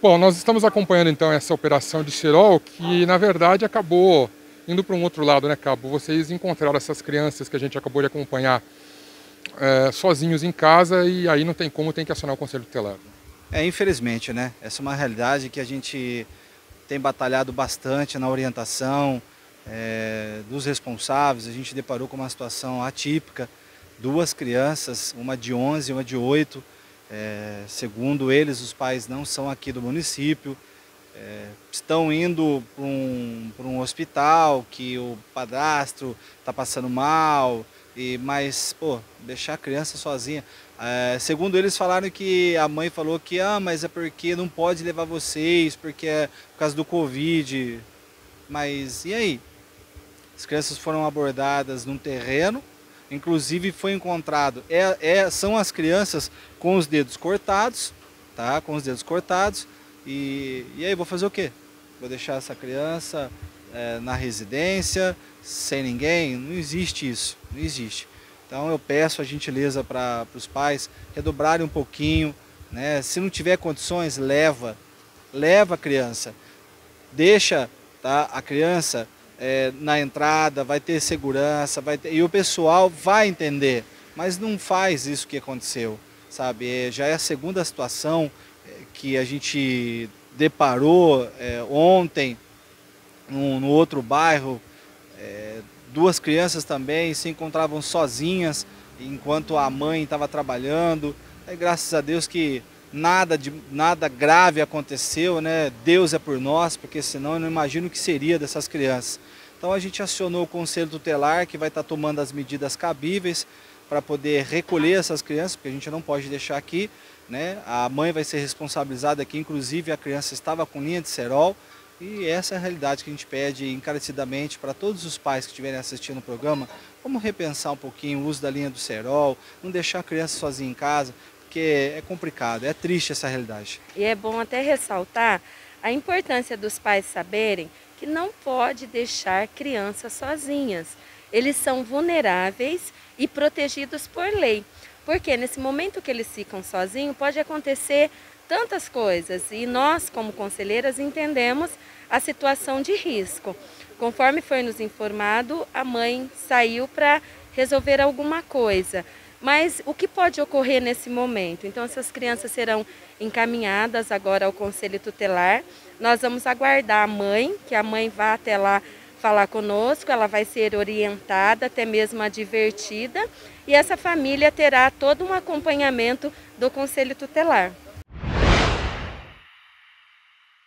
Bom, nós estamos acompanhando então essa operação de Cirol, que na verdade acabou indo para um outro lado, né, Cabo? Vocês encontraram essas crianças que a gente acabou de acompanhar é, sozinhos em casa e aí não tem como, tem que acionar o Conselho Tutelar. É, infelizmente, né? Essa é uma realidade que a gente tem batalhado bastante na orientação é, dos responsáveis. A gente deparou com uma situação atípica. Duas crianças, uma de 11 e uma de 8, é, segundo eles, os pais não são aqui do município, é, estão indo para um, um hospital que o padrasto está passando mal, e, mas, pô, deixar a criança sozinha. É, segundo eles falaram que a mãe falou que, ah, mas é porque não pode levar vocês, porque é por causa do Covid. Mas e aí? As crianças foram abordadas num terreno, Inclusive foi encontrado, é, é, são as crianças com os dedos cortados, tá? Com os dedos cortados. E, e aí, vou fazer o quê? Vou deixar essa criança é, na residência, sem ninguém? Não existe isso, não existe. Então eu peço a gentileza para os pais redobrarem um pouquinho, né? Se não tiver condições, leva, leva a criança, deixa tá, a criança é, na entrada, vai ter segurança, vai ter, e o pessoal vai entender, mas não faz isso que aconteceu, sabe? É, já é a segunda situação é, que a gente deparou é, ontem no, no, outro bairro, é, duas crianças também se encontravam sozinhas enquanto a mãe estava trabalhando, e graças a Deus que nada, de, nada grave aconteceu, né? Deus é por nós, porque senão eu não imagino o que seria dessas crianças. Então a gente acionou o Conselho Tutelar, que vai estar tomando as medidas cabíveis para poder recolher essas crianças, porque a gente não pode deixar aqui. Né? A mãe vai ser responsabilizada aqui, inclusive a criança estava com linha de cerol. E essa é a realidade que a gente pede encarecidamente para todos os pais que estiverem assistindo o programa, vamos repensar um pouquinho o uso da linha do cerol, não deixar a criança sozinha em casa, porque é complicado, é triste essa realidade. E é bom até ressaltar a importância dos pais saberem que não pode deixar crianças sozinhas. Eles são vulneráveis e protegidos por lei. Porque nesse momento que eles ficam sozinhos, pode acontecer tantas coisas e nós, como conselheiras, entendemos a situação de risco. Conforme foi nos informado, a mãe saiu para resolver alguma coisa. Mas o que pode ocorrer nesse momento? Então, essas crianças serão encaminhadas agora ao Conselho Tutelar. Nós vamos aguardar a mãe, que a mãe vá até lá falar conosco, ela vai ser orientada, até mesmo advertida, e essa família terá todo um acompanhamento do Conselho Tutelar.